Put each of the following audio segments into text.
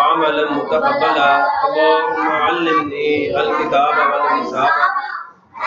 अमलन मुतक़ब्बला अल्लाहुम्मा अल्लिमनी अल किताब वल हिसाब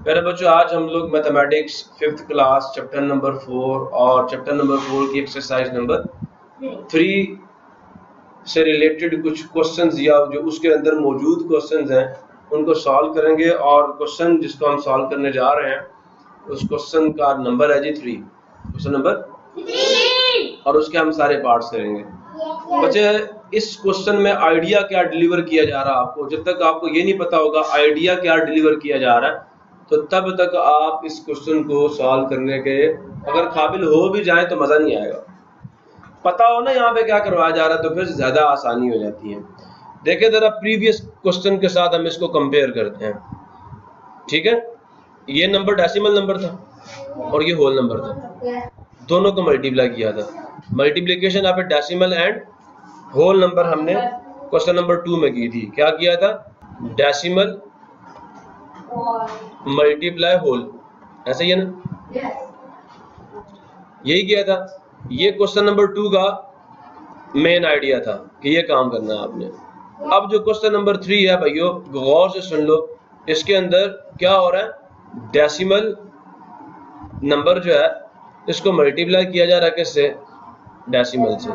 मेरे बच्चों आज हम लोग mathematics fifth class chapter number four और चैप्टर नंबर फोर की एक्सरसाइज नंबर थ्री से रिलेटेड कुछ क्वेश्चंस या जो उसके अंदर मौजूद क्वेश्चंस हैं उनको सॉल्व करेंगे और क्वेश्चन जिसको हम सॉल्व करने जा रहे हैं, उस क्वेश्चन का नंबर है जी थ्री क्वेश्चन नंबर और उसके हम सारे पार्ट्स करेंगे। बच्चे, इस क्वेश्चन में आइडिया क्या डिलीवर किया जा रहा है आपको? जब तक आपको ये नहीं पता होगा आइडिया क्या डिलीवर किया जा रहा है तो तब तक आप इस क्वेश्चन को सॉल्व करने के, अगर काबिल हो भी जाए तो मज़ा नहीं आएगा। पता हो ना यहाँ पे क्या करवाया जा रहा है तो फिर ज़्यादा आसानी हो जाती है। देखें ज़रा प्रीवियस क्वेश्चन के साथ हम इसको कंपेयर करते हैं। ठीक है? ये नंबर डेसिमल नंबर था और ये होल नंबर था। दोनों को मल्टीप्लाई किया था। Multiplication of decimal and whole number हमने क्वेश्चन नंबर टू में की थी। क्या किया था? डेसिमल मल्टीप्लाई होल ऐसा ही है ना? यही किया था। ये क्वेश्चन नंबर टू का मेन आइडिया था कि ये काम करना है आपने। अब जो क्वेश्चन नंबर थ्री है भाइयों, गौर से सुन लो। इसके अंदर क्या हो रहा है? डेसिमल नंबर जो है, इसको मल्टीप्लाई किया जा रहा है किससे? डेसिमल से।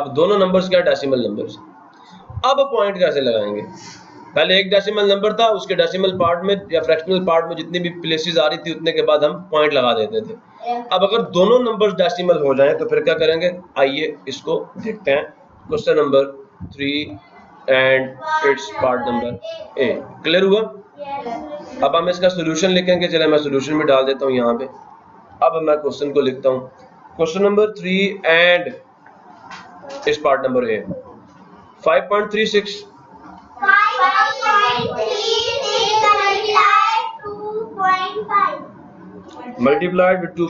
अब दोनों नंबर्स क्या डेसिमल नंबर्स अब पॉइंट कैसे लगाएँगे? पहले एक डेसिमल नंबर था, उसके डेसिमल पार्ट में या फ्रैक्शनल पार्ट में जितनी भी प्लेसेस आ रही थी, उतने के बाद हम पॉइंट लगा देते थे। अब अगर दोनों नंबर्स डेसिमल हो जाएँ तो फिर क्या करेंगे? आइए इसको देखते हैं। Question number three and its part number A clear हुआ? अब हम इसका सोल्यूशन लिखेंगे चले मैं सोल्यूशन भी डाल देता हूँ यहाँ पे। अब मैं क्वेश्चन को लिखता हूँ। क्वेश्चन नंबर थ्री एंड इस part number A 5.36 multiplied with 2.5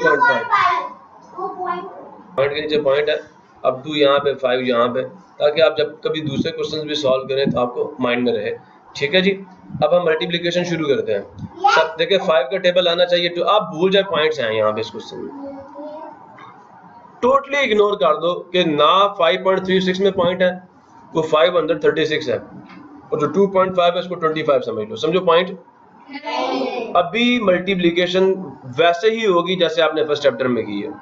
point के नीचे पॉइंट है। अब टू यहाँ पे फाइव यहाँ पे ताकि आप जब कभी दूसरे क्वेश्चन भी सॉल्व करें तो आपको माइंड में रहे। ठीक है जी? अब हम मल्टीप्लिकेशन शुरू करते हैं। सब देखिए फाइव का टेबल आना चाहिए तो आप भूल जाए पॉइंट्स हैं यहाँ पे इस क्वेश्चन में। टोटली इग्नोर कर दो कि ना 5.36 में पॉइंट है वो 536 है। और जो 2.5 है उसको 25 समझ लो। समझो पॉइंट अभी मल्टीप्लिकेशन वैसे ही होगी जैसे आपने फ़र्स्ट चैप्टर में की है।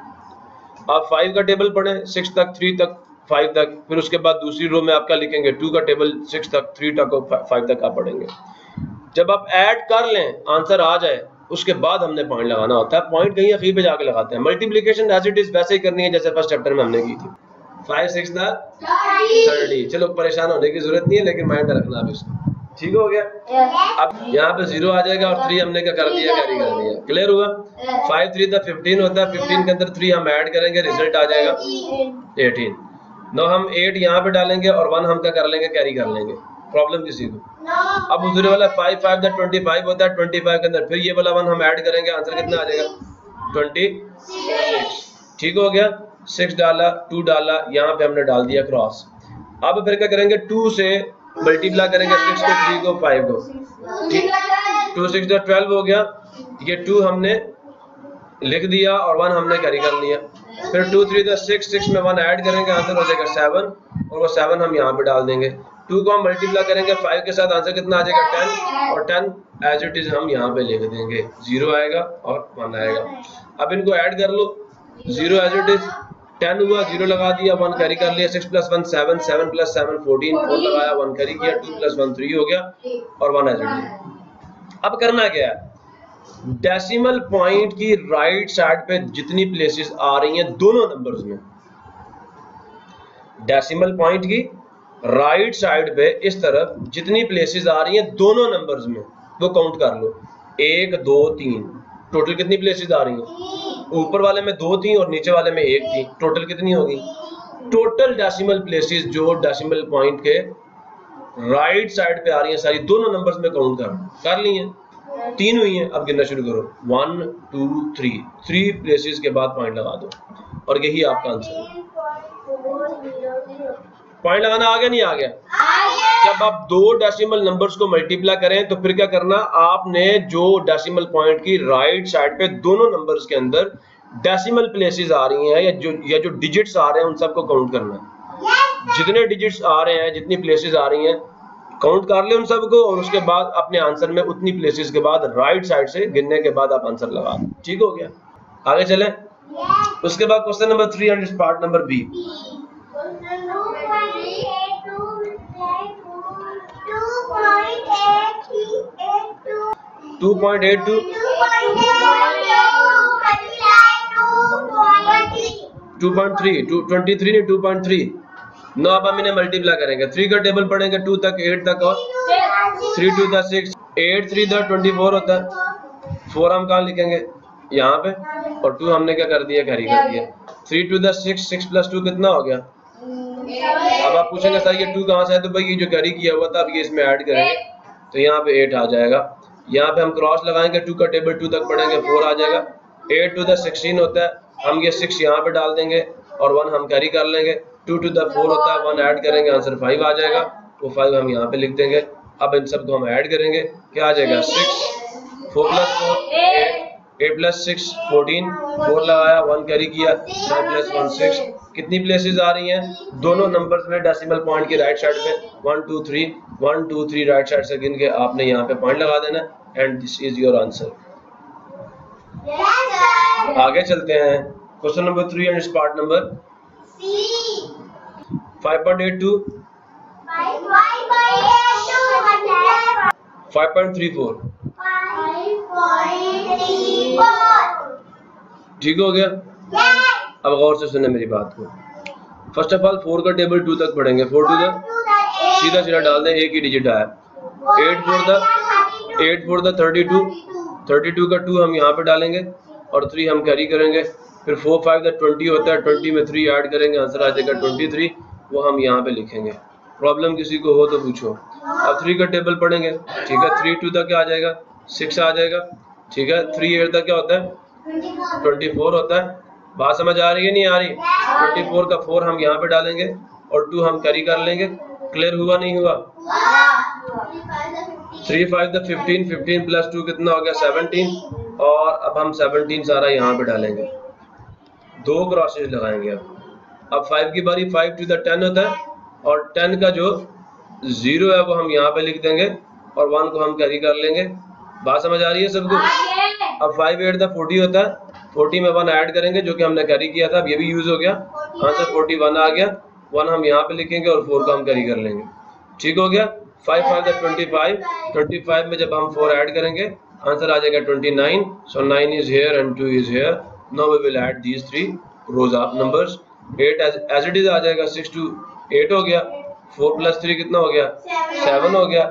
आप फाइव का टेबल पढ़ें सिक्स तक थ्री तक फाइव तक फिर उसके बाद दूसरी रो में आपका लिखेंगे टू का टेबल सिक्स तक थ्री तक और फाइव तक आप पढ़ेंगे। जब आप ऐड कर लें आंसर आ जाए उसके बाद हमने पॉइंट लगाना होता है। पॉइंट कहीं अखीर पे जाके लगाते हैं। मल्टीप्लिकेशन एज इट इज़ वैसे ही करनी है जैसे फ़र्स्ट चैप्टर में हमने की थी। फाइव सिक्स थर्टी चलो परेशान होने की ज़रूरत नहीं है लेकिन माइंड में रखना आप इसको। ठीक हो गया? अब यहाँ पे ज़ीरो आ जाएगा और थ्री हमने क्या कर दिया? कैरी कर दिया। क्लियर हुआ? फाइव थ्री था फिफ्टीन होता है। फिफ्टीन के अंदर थ्री हम ऐड करेंगे रिज़ल्ट आ जाएगा। एटीन नो हम एट यहाँ पे डालेंगे और वन हम क्या कर लेंगे? कैरी कर लेंगे। प्रॉब्लम किसी को? अब दूसरे वाला five five that twenty five होता है। ट्वेंटी फाइव के अंदर फिर ये वाला वन हम ऐड करेंगे। आंसर कितना आ जाएगा? ट्वेंटी सिक्स ठीक हो गया? सिक्स डाला टू डाला यहाँ पे हमने डाल दिया क्रॉस अब फिर क्या करेंगे? टू से मल्टीप्लाई करेंगे सिक्स को थ्री को फाइव को। ठीक? टू सिक्स ट्वेल्व हो गया, ये टू हमने लिख दिया और वन हमने कैरी कर लिया। फिर टू थ्री तो सिक्स सिक्स में वन ऐड करेंगे आंसर हो जाएगा सेवन और वो सेवन हम यहाँ पे डाल देंगे। टू को हम मल्टीप्लाई करेंगे फाइव के साथ आंसर कितना आ जाएगा? टेन और टेन एज इट इज़ हम यहाँ पे लिख देंगे। ज़ीरो आएगा और वन आएगा। अब इनको ऐड कर लो। Zero as it is ten हुआ, ज़ीरो लगा दिया, वन कैरी कर लिया six plus one seven seven plus seven fourteen four लगाया वन कैरी किया टू प्लस वन थ्री हो गया, और वन एज अब करना क्या है? डेसिमल पॉइंट की राइट साइड पे जितनी प्लेसेस आ रही हैं, दोनों नंबर्स में। डेसिमल पॉइंट की राइट साइड पे इस तरफ़ जितनी प्लेसेस आ रही हैं, दोनों नंबर्स में, वो काउंट कर लो। एक, दो, तीन। टोटल कितनी प्लेसेस आ रही हैं? ऊपर वाले में दो थी और नीचे वाले में एक थी। टोटल कितनी होगी? टोटल डेसिमल प्लेसेस जो डेसिमल पॉइंट के राइट साइड पे आ रही हैं, सारी दोनों नंबर्स में काउंट कर। कर ली हैं। तीन हुई हैं। अब गिनना शुरू करो। One two three three places के बाद पॉइंट लगा दो। और यही आपका आंसर है। पॉइंट लगाना आ गया नहीं आ गया जब आप दो डेसिमल नंबर्स को मल्टीप्लाई करें तो फिर क्या करना आपने जो डेसिमल पॉइंट की राइट साइड पे दोनों नंबर्स के अंदर डेसिमल प्लेसेस आ रही हैं या जो या जो डिजिट्स आ रहे हैं उन सबको काउंट करना। है जितने डिजिट्स आ रहे हैं जितनी प्लेसेस आ रही हैं काउंट कर ले उन सबको और उसके बाद अपने आंसर में उतनी प्लेसेस के बाद राइट साइड से गिनने के बाद आप आंसर लगा ठीक हो गया? आगे चले। उसके बाद question number three hundred part number B two point eight two two point three two twenty three two point three नौ अब हम इन्हें मल्टीप्लाई करेंगे। थ्री का टेबल पढ़ेंगे टू तक एट तक और three two the six eight three the twenty four होता है। फोर हम कहाँ लिखेंगे? यहाँ पे। और टू हमने क्या कर दिया? घरी कर दिया। Three two the six six plus two कितना हो गया? अब आप पूछेंगे सर ये टू कहाँ से है तो भाई ये जो कैरी किया हुआ था, अब ये इसमें ऐड करेंगे। तो यहाँ पे एट आ जाएगा। यहाँ पे हम क्रॉस लगाएँगे टू का टेबल टू तक पढ़ेंगे फोर आ जाएगा। एट टू द सिक्सटीन होता है। हम ये सिक्स यहाँ पे डाल देंगे और वन हम कैरी कर लेंगे। टू टू द फोर होता है वन ऐड करेंगे आंसर फाइव आ जाएगा। वो फाइव हम यहाँ पे लिख देंगे। अब इन सबको हम ऐड करेंगे। क्या आ जाएगा? Six four plus four eight plus six fourteen four लगाया वन कैरी किया नाइन प्लस वन सिक्स कितनी प्लेसेस आ रही हैं? दोनों नंबर्स में डेसिमल पॉइंट की राइट साइड पे। One two three one two three right side से गिन के आपने यहाँ पे पॉइंट लगा देना। And this is your answer आगे चलते हैं। Question number three and part number five point eight two five point three four ठीक हो गया? अब गौर से सुने मेरी बात को। फ़र्स्ट ऑफ़ ऑल फोर का टेबल टू तक पढ़ेंगे। फोर टू द सीधा सीधा डाल दें, एक ही डिजिट आया। Eight four the eight four the thirty two thirty two का टू हम यहाँ पे डालेंगे और थ्री हम कैरी करेंगे। फिर फोर फाइव द ट्वेंटी होता है ट्वेंटी में थ्री ऐड करेंगे, आंसर आ जाएगा ट्वेंटी थ्री वो हम यहाँ पे लिखेंगे। प्रॉब्लम किसी को हो तो पूछो। अब थ्री का टेबल पढ़ेंगे। ठीक है थ्री टू तक क्या आ जाएगा। सिक्स आ जाएगा। ठीक है थ्री एट तक क्या होता है? ट्वेंटी फोर होता है। बात समझ आ रही है नहीं आ रही? ट्वेंटी फोर का फोर हम यहाँ पे डालेंगे और टू हम कैरी कर लेंगे। क्लियर हुआ नहीं हुआ? Three five the fifteen fifteen plus two कितना हो गया? सेवनटीन और अब हम सेवनटीन सारा यहाँ पे डालेंगे। दो क्रॉसेज लगाएँगे अब। अब फाइव की बारी फाइव टू द टेन होता है। और टेन का जो ज़ीरो है वो हम यहाँ पे लिख देंगे। और वन को हम कैरी कर लेंगे। बात समझ आ रही है सबको? अब फाइव एट द फोर्टी होता है। फोर्टी में वन ऐड करेंगे, जो कि हमने कैरी किया था, अब ये भी यूज़ हो गया। आंसर फोर्टी वन आ गया, वन हम यहाँ पे लिखेंगे और फोर का हम कैरी कर लेंगे। ठीक हो गया? Five five twenty five twenty five में जब हम फोर ऐड करेंगे आंसर आ जाएगा twenty nine so nine is here and two is here now we will add these three rows of numbers eight as it is आ जाएगा six to eight हो गया. Four plus three कितना हो गया? Seven हो गया.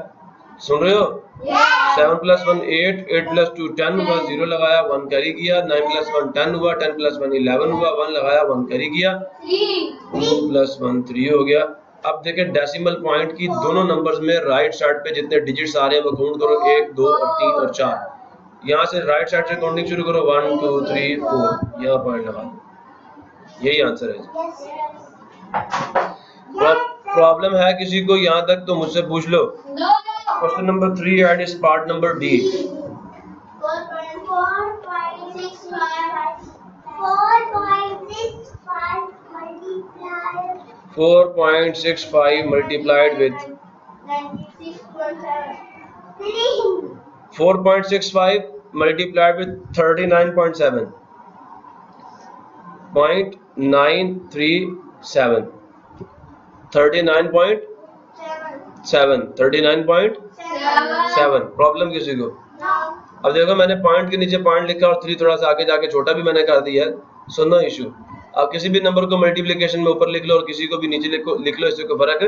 सुन रहे हो? Seven plus one eight eight plus two ten हुआ ज़ीरो लगाया वन कैरी किया नाइन प्लस वन टेन हुआ टेन प्लस वन इलेवन हुआ वन लगाया वन कैरी किया। टू प्लस वन थ्री हो गया। अब देखें डेसिमल पॉइंट की दोनों नंबर्स में राइट साइड पे जितने डिजिट्स आ रहे हैं वो काउंट करो एक दो और तीन और चार। यहाँ से राइट साइड से काउंटिंग शुरू करो वन टू थ्री फोर यहाँ पॉइंट लगा दो। यही आंसर है प्रॉब्लम है किसी को यहाँ तक तो मुझसे पूछ लो। Question number 3 and is part number B. Four point four five six five. Four point six five multiplied with 4.65 multiplied with 39.7 point nine three seven. Thirty nine point seven. Thirty nine point seven problem किसी को? अब देखो, मैंने point के नीचे point लिखा और three थोड़ा सा आगे जाके छोटा भी मैंने कर दिया है सुनो इशू आप किसी भी नंबर को मल्टीप्लीकेशन में ऊपर लिख लो और किसी को भी नीचे लिखो लिख लो, इससे कोई फ़र्क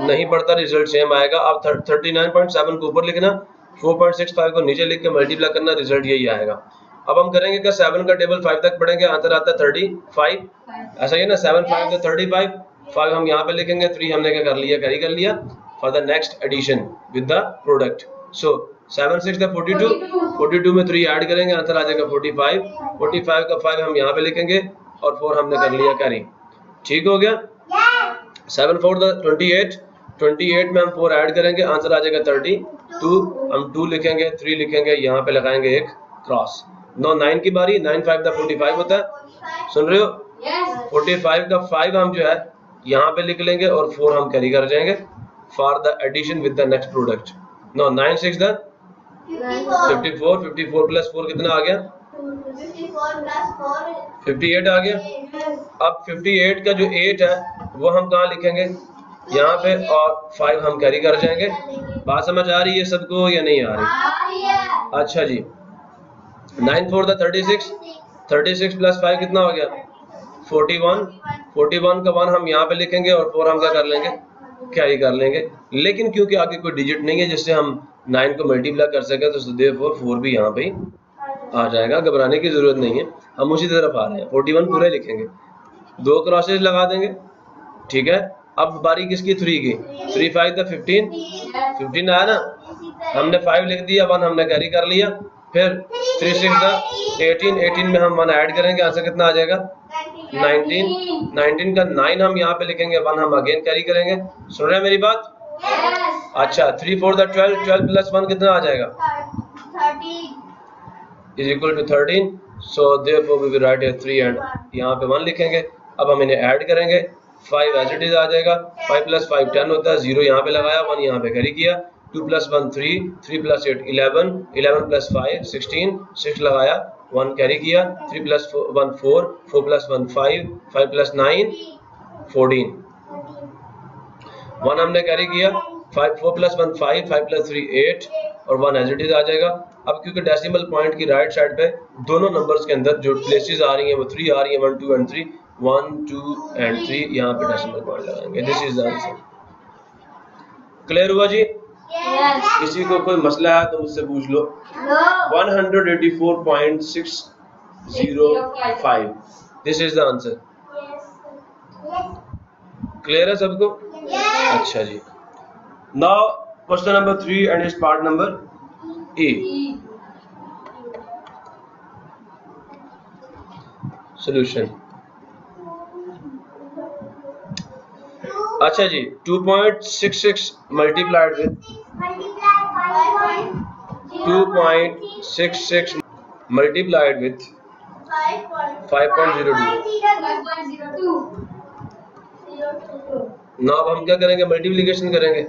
नहीं पड़ता रिज़ल्ट सेम आएगा। आप थर्टी नाइन पॉइंट सेवन को ऊपर लिखना फोर पॉइंट सिक्स फाइव को नीचे लिख के मल्टीप्लाई करना रिज़ल्ट यही आएगा। अब हम करेंगे क्या? सेवन का टेबल फाइव तक पढ़ेंगे, आंसर आता है थर्टी फाइव ऐसा ही ना? सेवन फाइव तो थर्टी फाइव फाइव हम यहाँ पे लिखेंगे थ्री हमने क्या कर लिया? कैरी कर लिया। Next addition with the product so seven six का फोर्टी टू फोर्टी टू में थ्री ऐड करेंगे आंसर आ जाएगा फोर्टी फाइव फोर्टी फाइव का फाइव हम यहाँ पे लिखेंगे और फोर हमने कर लिया कैरी ठीक हो गया? Seven four twenty eight twenty eight में हम फोर ऐड करेंगे आंसर आ जाएगा थर्टी टू हम टू लिखेंगे थ्री लिखेंगे यहाँ पे लगाएँगे एक क्रॉस नो नाइन की बारी नाइन फाइव का फोर्टी फाइव होता है. सुन रहे हो? फोर्टी फाइव का फाइव हम जो है यहाँ पे लिख लेंगे और फोर हम कैरी कर जाएँगे. For the addition with the next product now nine six the fifty four fifty four plus four कितना आ गया? फिफ्टी एट आ गया? अब फिफ्टी एट का जो एट है वो हम कहाँ लिखेंगे? यहाँ पे और फाइव हम कैरी कर जाएँगे। बात समझ आ रही है सबको या नहीं आ रही? अच्छा जी। Nine four six thirty six plus five कितना हो गया? फोर्टी वन फोर्टी वन का वन हम यहाँ पे लिखेंगे और फोर हम क्या कर लेंगे? कैरी कर लेंगे। लेकिन क्योंकि आगे कोई डिजिट नहीं है, जिससे हम नाइन को मल्टीप्लाई कर सके तो देर फोर फोर भी यहाँ पे आ जाएगा। घबराने की ज़रूरत नहीं है। हम उसी तरफ़ आ रहे हैं। फोर्टी वन पूरे लिखेंगे। दो क्रॉसेज लगा देंगे। ठीक है? अब बारी किसकी? थ्री की। थ्री फाइव था फिफ्टीन फिफ्टीन आया ना? हमने फाइव लिख दिया वन हमने कैरी कर लिया। फिर थ्री सिक्स था एटीन एटीन में हम वन ऐड करेंगे। आंसर कितना आ जाएगा? नाइनटीन नाइनटीन का नाइन हम यहाँ पे लिखेंगे वन हम अगेन कैरी करेंगे। सुन रहे हैं मेरी बात? अच्छा three four the twelve twelve plus one कितना आ जाएगा? Is equal to thirteen so therefore we will write three and यहाँ पे वन लिखेंगे। अब हम इन्हें ऐड करेंगे। फाइव एज इट इज़ आ जाएगा। फाइव प्लस फाइव टेन होता है। ज़ीरो यहाँ पे लगाया वन यहाँ पे कैरी किया। Two plus one three three plus eight eleven eleven plus five sixteen six लगाया। वन कैरी किया three plus one four four plus one five five plus nine fourteen one हमने carry किया five four plus one five five plus three eight और one as it is आ जाएगा। अब क्योंकि decimal point की right side पे दोनों नंबर्स के अंदर जो प्लेसेस आ रही हैं, वो थ्री आ रही हैं one two and three one two and three यहाँ पे डेसिमल पॉइंट लगाएँगे। This is the answer clear हुआ जी? Yes. किसी को कोई मसला है तो मुझसे पूछ लो। One hundred eighty four point six zero five. This is the answer clear है सबको? Yes. अच्छा जी। Now question number three and is part number A solution. अच्छा जी 2.66 मल्टीप्लाइड विद 2.66 मल्टीप्लाइड विद 5.02 ना अब हम क्या करेंगे? मल्टीप्लिकेशन करेंगे।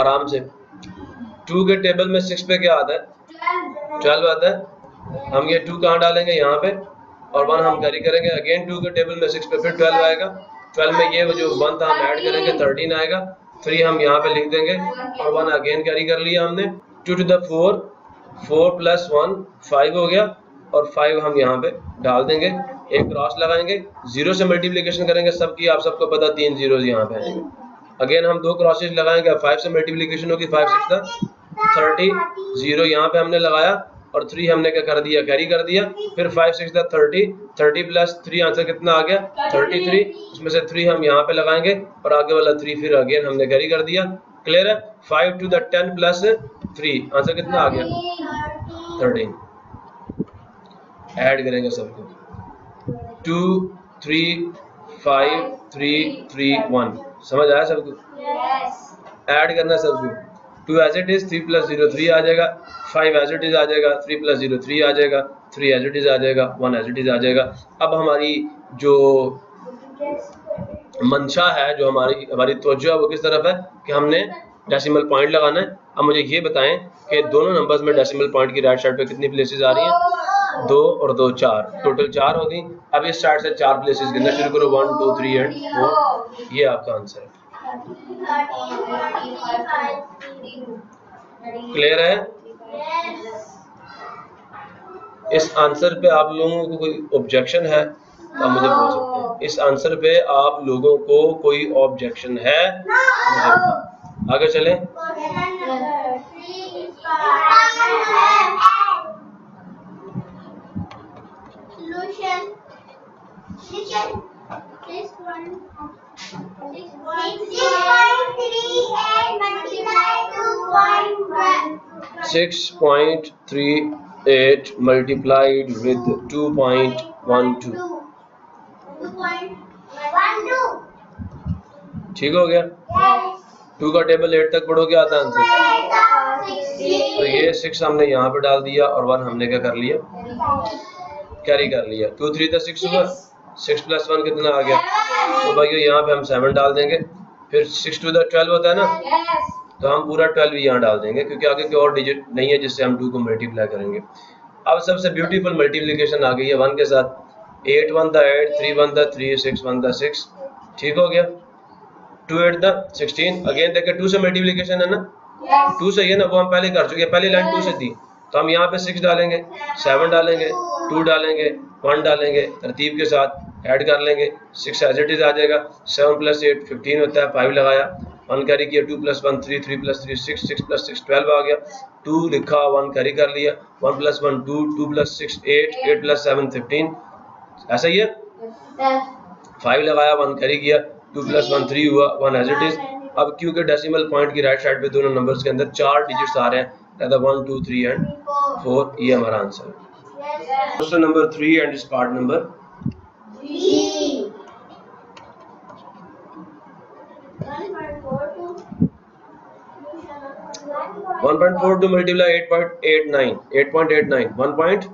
आराम से। टू के टेबल में सिक्स पे क्या आता है? ट्वेल्व आता है। हम ये टू कहाँ डालेंगे? यहाँ पे। और वन हम कैरी करेंगे। अगेन टू के टेबल में सिक्स पे फिर ट्वेल्व आएगा। ट्वेल्व में ये जो वन था, हम ऐड करेंगे थर्टीन आएगा। थ्री हम यहाँ पे लिख देंगे। और वन अगेन कैरी कर लिया हमने। Two two the four four plus one five हो गया। और फाइव हम यहाँ पे डाल देंगे। एक क्रॉस लगाएँगे। ज़ीरो से मल्टीप्लीकेशन करेंगे। सबकी, आप सबको पता, तीन ज़ीरो यहाँ पे अगेन हम दो क्रॉसेज लगाएँगे। फाइव से मल्टीप्लीकेशन होगी। फाइव सिक्स थर्टी ज़ीरो यहाँ पे हमने लगाया। और थ्री हमने क्या कर दिया? कैरी कर दिया। फिर फाइव सिक्स था thirty thirty plus three answer कितना आ गया? थर्टी थ्री उसमें से थ्री हम यहाँ पे लगाएँगे और आगे वाला थ्री फिर अगेन हमने कैरी कर दिया। क्लियर है? Five two the ten plus three answer कितना आ गया? थर्टीन ऐड करेंगे सबको। Two three five three three one समझ आया सबको? ऐड करना सबको। Two as it is three plus zero three आ जाएगा फाइव एज इट इज़ आ जाएगा थ्री प्लस ज़ीरो थ्री आ जाएगा थ्री एज इट इज़ आ जाएगा वन एज इट इज़ आ जाएगा। अब हमारी जो मंशा है, जो हमारी हमारी तवज्जो है, वो किस तरफ़ है कि हमने डेसिमल पॉइंट लगाना है? अब मुझे ये बताएँ कि दोनों नंबर्स में डेसिमल पॉइंट की राइट साइड पे कितनी प्लेसेस आ रही हैं? दो और दो चार। टोटल चार होगी अब इस साइड से चार प्लेसेस गिनना शुरू करो। One two three and four ये आपका आंसर है। क्लियर है इस आंसर पे आप लोगों को कोई ऑब्जेक्शन है तो आप मुझे बोल सकते हैं इस आंसर पे आप लोगों को कोई ऑब्जेक्शन है मुझे आगे चले Solution. Solution. This one. Six point three eight multiplied two point one. 6.38 multiplied with 2.12 Two. Two point one two. ठीक हो गया. टू का टेबल एट तक पढ़ोगे आता आंसर तो ये सिक्स हमने यहाँ पे डाल दिया और वन हमने क्या कर लिया कैरी कर लिया टू थ्री था सिक्स हुआ सिक्स प्लस वन कितना आ गया तो भाई यहाँ पे हम सेवन डाल देंगे। फिर सिक्स टू ट्वेल्व होता है ना? तो हम पूरा ट्वेल्व यहाँ डाल देंगे क्योंकि आगे कोई और डिजिट नहीं है जिससे हम टू को मल्टीप्लाई करेंगे। अब सबसे ब्यूटीफुल मल्टीप्लिकेशन आ गई है वन के साथ। एट वन था एट थ्री वन था थ्री सिक्स वन था सिक्स ठीक हो गया? टू एट था सिक्सटीन अगेन देखे टू से मल्टीप्लीकेशन है ना. टू से ये ना? वो हम पहले कर चुके हैं। पहली लाइन टू से थी। तो हम यहाँ पे सिक्स डालेंगे सेवन डालेंगे टू डालेंगे वन डालेंगे तरतीब के साथ। ऐड कर लेंगे। सिक्स एज इट इज़ आ जाएगा। सेवन प्लस एट फिफ्टीन होता है फाइव लगाया। वन कैरी किया two plus one three three plus three six six plus six twelve आ गया। टू लिखा वन कैरी कर लिया। One plus one two two plus six eight eight plus seven fifteen ऐसा ही है? फाइव लगाया वन कैरी किया। टू प्लस वन थ्री हुआ वन एज इट इज़ अब क्योंकि डेसिमल पॉइंट की राइट साइड पे दोनों नंबर्स के अंदर चार डिजिट्स आ रहे हैं। That one two three and four ये हमारा आंसर है। Question number three and is part number one point four two multiply eight point eight nine eight point eight nine one point.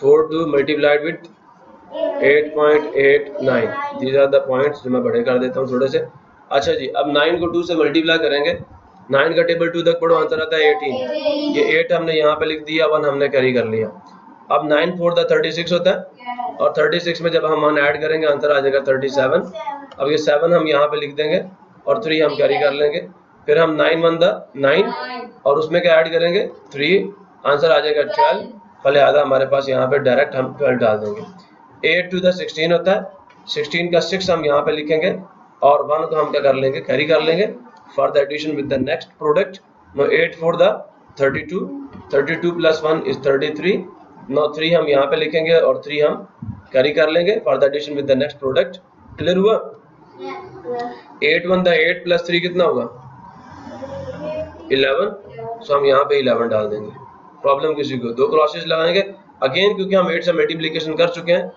Four two multiplied with eight point eight nine these are the points जो मैं बड़े कर देता हूँ थोड़े से अच्छा जी, अब नाइन को टू से मल्टीप्लाई करेंगे नाइन का टेबल टू तक पढ़ो आंसर आता है एटीन ये एट हमने यहाँ पे लिख दिया वन हमने कैरी कर लिया अब nine four the thirty six होता है. और थर्टी सिक्स में जब हम वन ऐड करेंगे आंसर आ जाएगा थर्टी सेवन अब ये सेवन हम यहाँ पे लिख देंगे और थ्री हम कैरी कर लेंगे. फिर हम नाइन वन द नाइन और उसमें क्या ऐड करेंगे? थ्री आंसर आ जाएगा ट्वेल्व फलिहाजा हमारे पास यहाँ पे डायरेक्ट हम ट्वेल्व डाल देंगे. एट टू द सिक्सटीन होता है. सिक्सटीन का सिक्स हम यहाँ पे लिखेंगे और वन को हम क्या कर लेंगे? कैरी कर लेंगे. For the addition with the next product now eight four the thirty two thirty two plus one is thirty three now three हम यहाँ पे लिखेंगे और थ्री हम कैरी कर लेंगे for the addition with the next product clear हुआ? Eight one the eight plus three कितना होगा? इलेवन सो हम यहाँ पे इलेवन डाल देंगे। प्रॉब्लम किसी को? दो क्रॉसेस लगाएँगे। अगेन क्योंकि हम एट से मल्टीप्लीकेशन कर चुके हैं,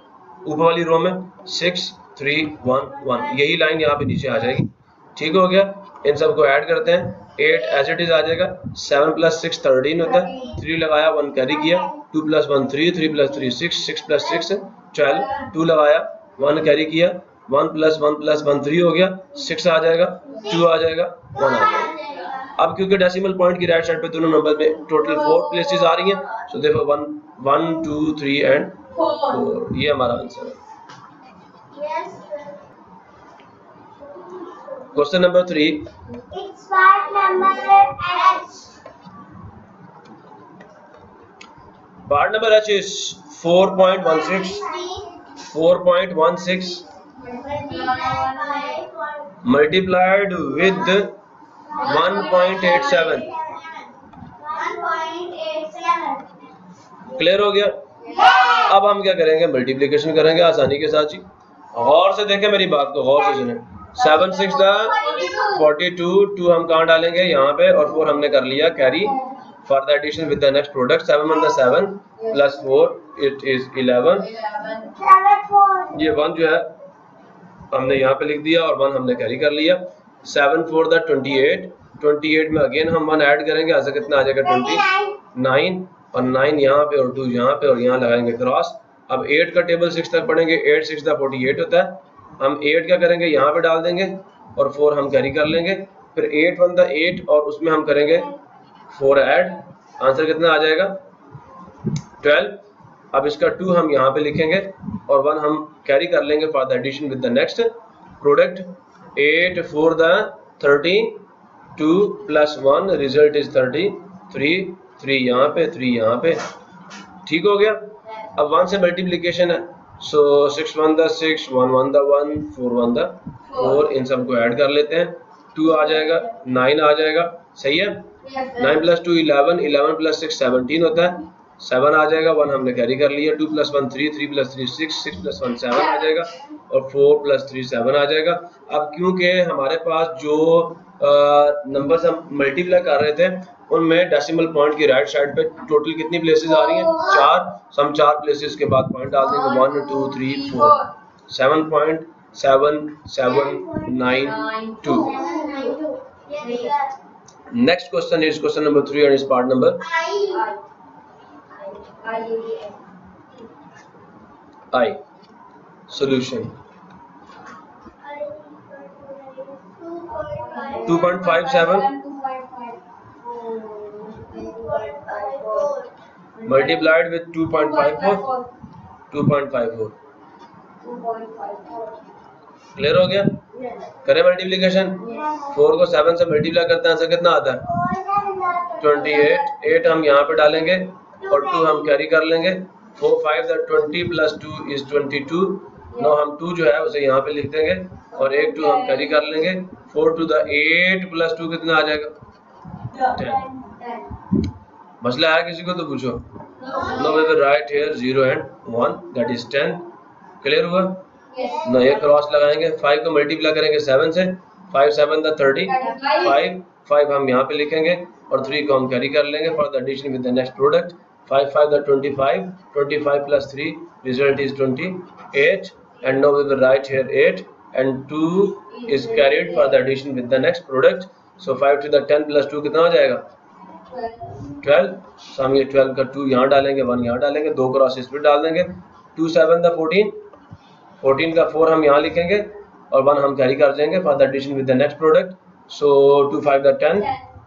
ऊपर वाली रो में सिक्स थ्री वन वन यही लाइन यहाँ पे नीचे आ जाएगी। ठीक हो गया? इन सबको ऐड करते हैं। एट एज इट इज़ आ जाएगा। सेवन प्लस सिक्स थर्टीन होता है। थ्री लगाया वन कैरी किया। Two plus one three three plus three six six plus six twelve two लगाया वन कैरी किया। One plus one plus one three हो गया। सिक्स आ जाएगा। टू आ जाएगा। वन आ जाएगा। अब क्योंकि डेसिमल पॉइंट की राइट साइड पे दोनों नंबर में टोटल फोर प्लेसेस आ रही हैं सो देखो one one two three and four ये हमारा आंसर है। Question number three part number H. Part number H is 4.16 4.16 multiplied with 1.87 clear हो गया? अब हम क्या करेंगे? मल्टीप्लिकेशन करेंगे आसानी के साथ ही। गौर से देखें मेरी बात को गौर से सुने। Seven six forty two two हम कहाँ डालेंगे? यहाँ पे और फोर हमने कर लिया carry for the addition with the next product seven one seven plus four it is eleven ये वन जो है, हमने यहाँ पे लिख दिया और वन हमने कैरी कर लिया. Seven four the twenty eight twenty eight में अगेन हम वन ऐड करेंगे. ऐसा कितना आ जाएगा? ट्वेंटी नाइन और नाइन यहाँ पे और टू यहाँ पे और यहाँ लगाएँगे क्रॉस अब एट का टेबल सिक्स तक पढ़ेंगे. Eight six the forty eight होता है. हम एट क्या करेंगे? यहाँ पे डाल देंगे और फोर हम कैरी कर लेंगे। फिर एट वन द एट और उसमें हम करेंगे फोर ऐड आंसर कितना आ जाएगा? ट्वेल्व अब इसका टू हम यहाँ पे लिखेंगे और वन हम कैरी कर लेंगे for the addition with the next product at four the thirty two plus one result is thirty three three यहाँ पे थ्री यहाँ पे। ठीक हो गया? अब वन से मल्टीप्लीकेशन है। So six one the six one one the one four one the four इन सबको ऐड कर लेते हैं। टू आ जाएगा नाइन आ जाएगा। सही है? Nine plus two eleven eleven plus six seventeen होता है। सेवन आ जाएगा वन हमने कैरी कर लिया। Two plus one three three plus three six six plus one seven आ जाएगा। और फोर प्लस थ्री सेवन आ जाएगा। अब क्योंकि हमारे पास जो नंबर्स हम मल्टीप्लाई कर रहे थे उनमें डेसिमल पॉइंट की राइट साइड पे टोटल कितनी प्लेसेस आ रही हैं? चार। हम चार प्लेसेस के बाद पॉइंट डाल देंगे। One two three four seven point seven seven nine two next question is question number three and is part number I solution. 2.57 multiplied with 2.54 2.54 clear हो गया? करें मल्टीप्लीकेशन फोर को सेवन से मल्टीप्लाई करते हैं आंसर कितना आता है? ट्वेंटी एट एट हम यहाँ पे डालेंगे और टू हम कैरी कर लेंगे. Four five twenty plus two is twenty two now हम टू जो है उसे यहाँ पे लिख देंगे और एक टू हम कैरी कर लेंगे. Four two the eight plus two कितना आ जाएगा? टेन मसला है किसी को तो पूछो। No way right here zero and one that is ten clear हुआ? ना ये क्रॉस लगाएँगे फाइव को मल्टीप्लाई करेंगे सेवन से five seven the thirty five five हम यहाँ पे लिखेंगे और थ्री को हम कैरी कर लेंगे for the addition with the next product five five the twenty five twenty five plus three result is twenty eight and now we will write here 8 and 2 is carried for the addition with the next product. So 5 to the 10 plus 2 कितना हो जाएगा? 12 so हम ये 12 का 2 यहाँ डालेंगे 1 यहाँ डालेंगे दो क्रॉस इस पर डाल देंगे। 2 7 द 14 14 का 4 हम यहाँ लिखेंगे और 1 हम कैरी कर देंगे for the addition with the next product so 2 5 the 10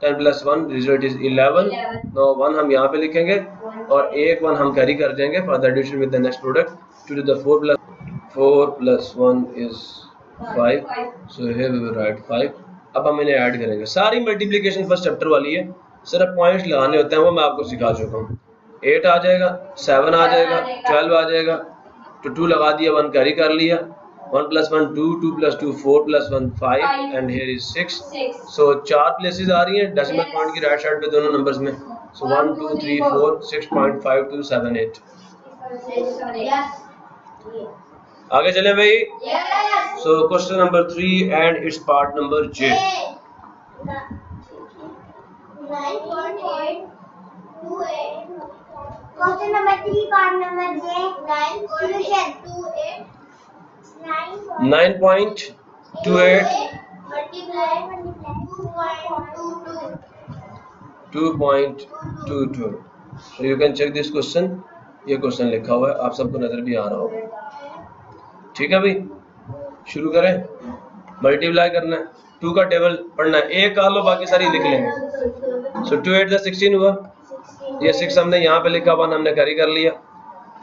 10 plus 1 result is 11 no 1 हम यहाँ पे लिखेंगे और एक 1 हम कैरी कर देंगे for the addition with the next product two the 4 plus 4 plus 1 is 5 so here we will write 5 अब हम इन्हें ऐड करेंगे। सारी मल्टीप्लिकेशन फ़र्स्ट चैप्टर वाली है। सिर्फ़ पॉइंट्स लगाने होते हैं वो मैं आपको सिखा चुका हूँ। 8 आ जाएगा 7 आ जाएगा 12 आ जाएगा। तो 2 लगा दिया 1 कैरी कर लिया। 1 plus 1 2 2 plus 2 4 plus 1 5 and here is 6 so चार प्लेसेस आ रही हैं डेसिमल पॉइंट की राइट साइड पे दोनों नंबर्स में। So 1 2 3 4 6.52 7 8 आगे चले भाई। So question number three and it's part number J question number three part number J nine solution two nine point two eight two point two two two you can check this question ये question लिखा हुआ है। आप सबको नज़र भी आ रहा होगा। ठीक है भाई? शुरू करें। मल्टीप्लाई करना है। टू का टेबल पढ़ना है। एक आ लो बाकी सारी लिख लेंगे। सो टू एट दिक्सटीन हुआ। ये सिक्स हमने यहाँ पे लिखा वन हमने कैरी कर लिया।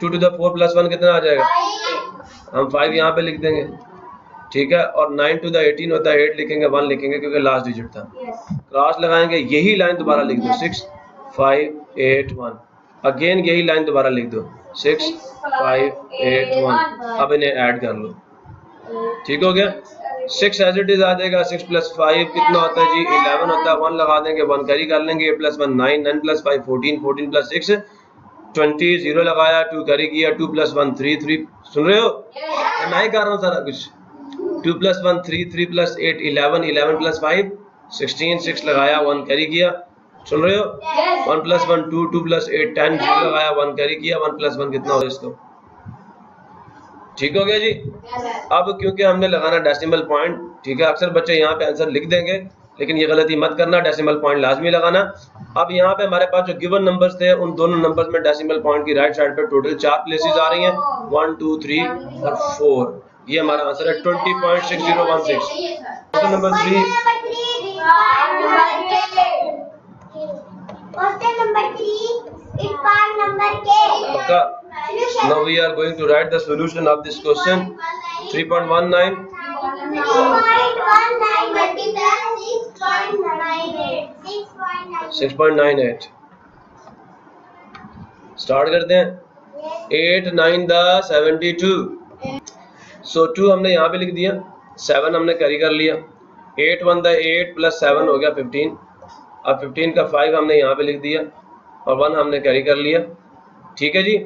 Two two the four plus one कितना आ जाएगा? हम फाइव यहाँ पे लिख देंगे। ठीक है? और नाइन टू द एटीन होता है एट लिखेंगे वन लिखेंगे क्योंकि लास्ट डिजिट था। क्रॉस लगाएँगे यही लाइन दोबारा लिख दो। Six five eight one again यही लाइन दोबारा लिख दो। सिक्स फाइव एट वन अब इन्हें ऐड कर लो। ठीक हो गया? सिक्स एज इट इज़ आ जाएगा सिक्स प्लस फाइव कितना होता है जी? इलेवन होता है वन लगा देंगे वन कैरी कर लेंगे plus one nine nine plus five fourteen fourteen plus six twenty zero लगाया टू कैरी किया two plus one three three सुन रहे हो? मैं नहीं कर रहा हूँ सारा कुछ। Two plus one three three plus eight eleven eleven plus five sixteen six लगाया वन कैरी किया। सुन रहे हो? One plus one two two plus eight ten zero लगाया वन कैरी किया वन प्लस वन कितना हो इसको? ठीक हो गया जी? अब क्योंकि हमने लगाना डेसिमल पॉइंट ठीक है अक्सर बच्चे यहाँ पे आंसर लिख देंगे लेकिन ये गलती मत करना डेसिमल पॉइंट लाजमी लगाना। अब यहाँ पे हमारे पास जो गिवन नंबर्स थे उन दोनों नंबर्स में डेसिमल पॉइंट की राइट साइड पे टोटल चार प्लेसेस आ रही हैं। वन टू थ्री और फोर ये हमारा आंसर है twenty point six zero one six number three Question number Now we are going to write the solution of this question. 3.19. 3.19 multiply 6.98. 6.98. Start करते हैं eight nine the two so two हमने यहाँ पे लिख दिया सेवन हमने carry कर लिया eight one the eight plus seven हो गया फिफ्टीन अब फिफ्टीन का फाइव हमने यहाँ पे लिख दिया और वन हमने कैरी कर लिया ठीक है जी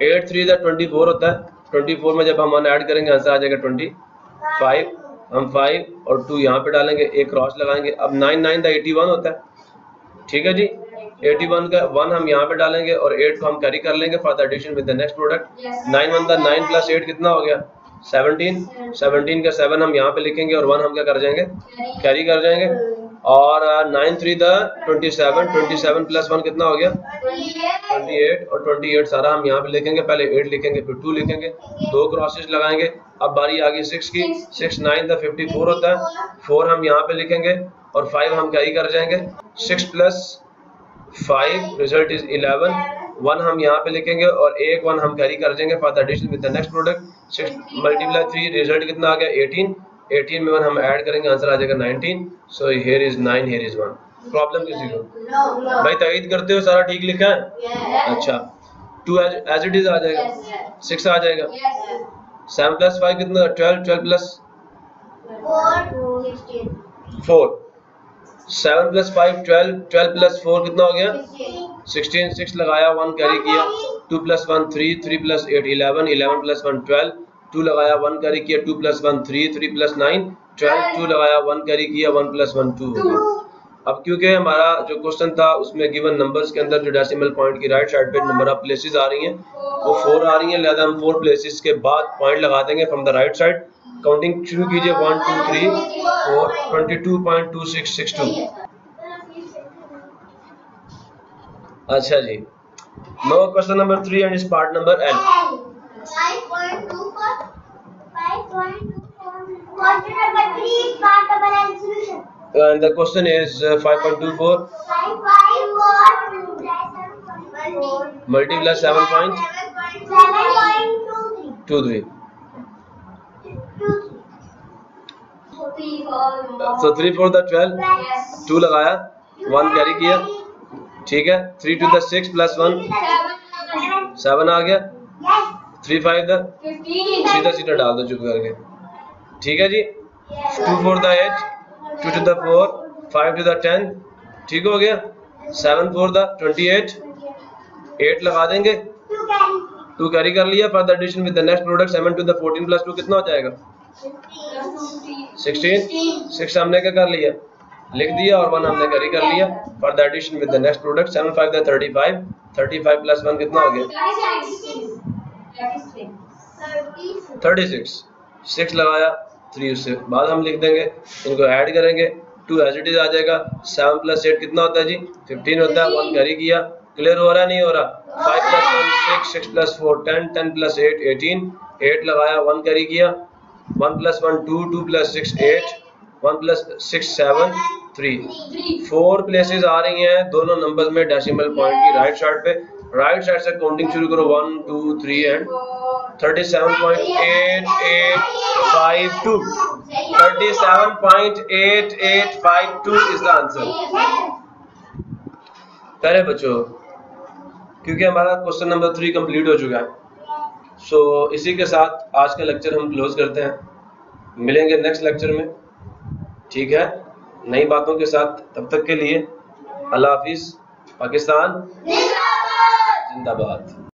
eight three the twenty four होता है। ट्वेंटी फोर में जब हम वन ऐड करेंगे आंसर आ जाएगा ट्वेंटी फाइव हम फाइव और टू यहाँ पे डालेंगे, एक क्रॉस लगाएँगे। अब nine nine the eighty one होता है। ठीक है जी? 81 का वन हम यहाँ पे डालेंगे और एट को हम कैरी कर लेंगे for the addition with the next product nine one the nine plus eight कितना हो गया? 17 17 का सेवन हम यहाँ पे लिखेंगे और वन हम क्या कर जाएँगे? कैरी कर जाएँगे। और nine three the twenty seven twenty seven plus one कितना हो गया? ट्वेंटी एट और ट्वेंटी एट सारा हम यहाँ पे लिखेंगे, पहले एट लिखेंगे, फिर टू लिखेंगे, दो क्रॉसेस लगाएँगे, अब बारी आ गई सिक्स की six nine the fifty four होता है फोर हम यहाँ पे लिखेंगे और फाइव हम कैरी कर जाएँगे? Six plus five result is eleven one हम यहाँ पे लिखेंगे और एक वन हम कैरी कर देंगे for the addition with the next product six multiply three result कितना आ गया? एटीन एटीन में वन हम ऐड करेंगे आंसर आ जाएगा nineteen. So here is nine here is one problem किसी को भाई तईद करते हो सारा ठीक लिखा है? अच्छा। टू एज इट इज़ आ जाएगा। सिक्स आ जाएगा। सेवन प्लस फाइव कितना? Twelve twelve plus four seven plus five twelve twelve plus four कितना हो गया? सिक्सटीन सिक्स लगाया वन कैरी किया। Two plus one three three plus eight eleven eleven plus one twelve two लगाया one carry किया two plus one three three plus nine twelve two लगाया one carry किया one plus one two हो गया। अब क्योंकि हमारा जो क्वेश्चन था उसमें गिवन नंबर्स के अंदर जो डेसिमल पॉइंट की राइट साइड पे नंबर ऑफ़ प्लेसेस आ रही हैं वो फोर आ रही हैं लिहाजा हम फोर प्लेसेस के बाद पॉइंट लगा देंगे from the right side counting शुरू कीजिए one two three four twenty two point two six six two अच्छा जी। No question number three and is part number L and the question is uh, 5.24 multiply 7.23 so 3 for the 12 2 लगाया 1 carry किया ठीक है 3 to the 6 plus 1 7 आ गया 3 5 the सीधा सीधा डाल दो चुप करके। ठीक है जी? 2 for the 8 2 to the 4 5 to the 10 ठीक हो गया? 7 for the 28 8 लगा देंगे। टू कैरी कर लिया for the addition with the next product 7 two the 14 plus two कितना हो जाएगा? 16 6 हमने क्या कर लिया? लिख दिया और वन हमने कैरी कर लिया for the addition with the next product 7 5 the 35 35 plus one कितना हो गया? 36 6 लगाया 3 उससे बाद हम लिख देंगे। इनको ऐड करेंगे। 2 एज इट इज़ आ जाएगा। 7 प्लस 8 कितना होता है जी? 15 होता है। 1 कैरी किया। क्लियर हो रहा नहीं हो रहा। 5 प्लस 1 6 6 प्लस 4 10 10 प्लस 8 18 8 लगाया 1 कैरी किया। 1 plus 1 2 2 plus 6 8 1 plus 6 7 3 four places आ रही हैं। दोनों नंबर्स में डेसिमल पॉइंट की राइट साइड पे। राइट साइड से काउंटिंग शुरू करो. 1 2 3 एंड 37.8852 37.8852 इज़ द आंसर पहले बच्चों क्योंकि हमारा क्वेश्चन नंबर थ्री कंप्लीट हो चुका है सो so, इसी के साथ आज का लेक्चर हम क्लोज करते हैं. मिलेंगे नेक्स्ट लेक्चर में. ठीक है? नई बातों के साथ तब तक के लिए अल्लाह हाफिज. पाकिस्तान. अहमदाबाद